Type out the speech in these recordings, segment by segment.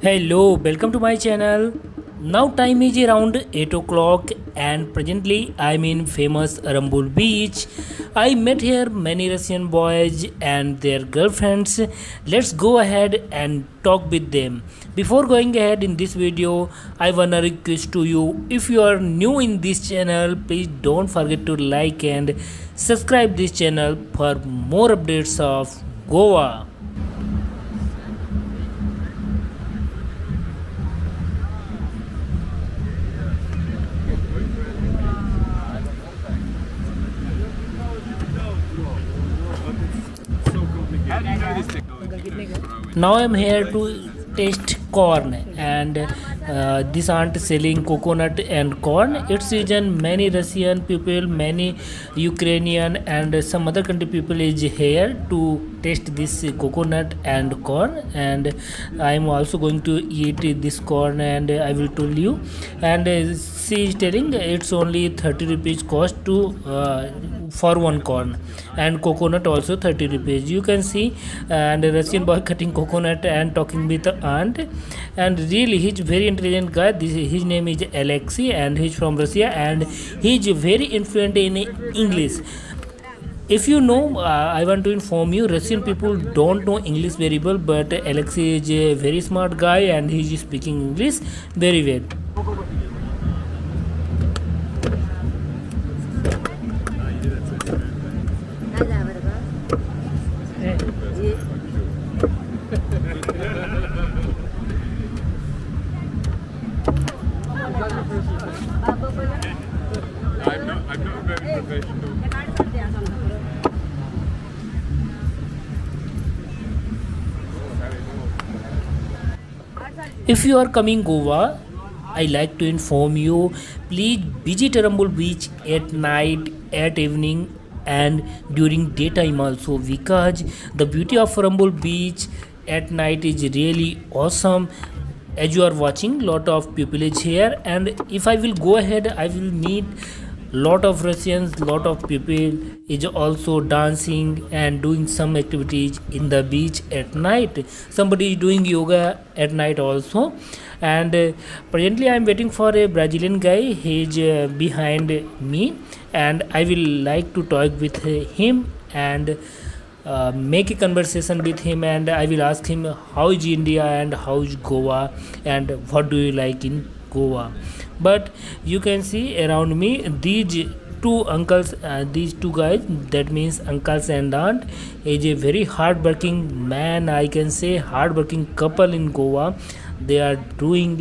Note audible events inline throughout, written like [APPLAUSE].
hello welcome to my channel. Now time is around 8 o'clock and presently i'm in famous Arambol beach. I met here many russian boys and their girlfriends. Let's go ahead and talk with them. Before going ahead in this video i wanna request to you if you are new in this channel please don't forget to like and subscribe this channel for more updates of goa now i'm here to taste corn and uh, this aunt selling coconut and corn. It's region many russian people many ukrainian and some other country people is here to taste this coconut and corn. And i'm also going to eat this corn and i will tell you. And she is telling it's only 30 rupees cost to uh, for one corn. And coconut also 30 rupees. You can see and russian boy [LAUGHS] cutting coconut and talking with aunt. And really he's very intelligent guy. This his name is alexei and he's from russia and he's very influent in english. If you know uh, i want to inform you russian people don't know english very well but alexei is a very smart guy and he's speaking english very well if you are coming goa i like to inform you please visit Arambol beach at night at evening and during daytime also because the beauty of Arambol beach at night is really awesome. As you are watching lot of people here and if i will go ahead i will meet lot of russians lot of people is also dancing and doing some activities in the beach at night. Somebody is doing yoga at night also. And uh, presently i am waiting for a brazilian guy. He is uh, behind me. And i will like to talk with him and uh, make a conversation with him. And i will ask him how is india and how is goa? And what do you like in goa but you can see around me these two uncles uh, these two guys that means uncles and aunt is a very hard working man i can say hard working couple in goa they are doing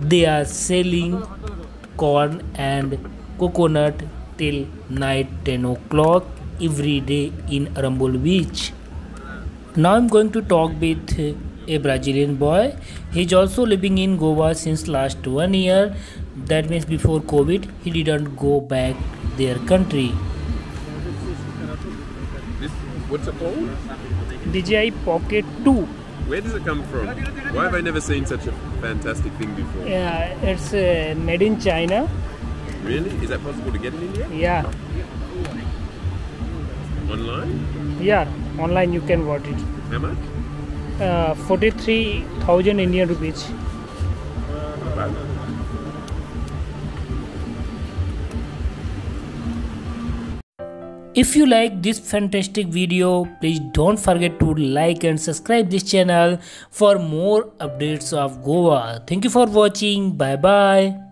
they are selling corn and coconut till night 10 o'clock every day in Arambol beach now i'm going to talk with a Brazilian boy. He's also living in Goa since last one year. That means before COVID, he didn't go back their country. This, what's it called? DJI Pocket 2. Where does it come from? Why have I never seen such a fantastic thing before? Yeah, it's uh, made in China. Really? Is that possible to get in India? Yeah, Online? yeah. Online you can watch it. How much? Uh, 43,000 Indian rupees. If you like this fantastic video, please don't forget to like and subscribe this channel for more updates of Goa. Thank you for watching. Bye bye.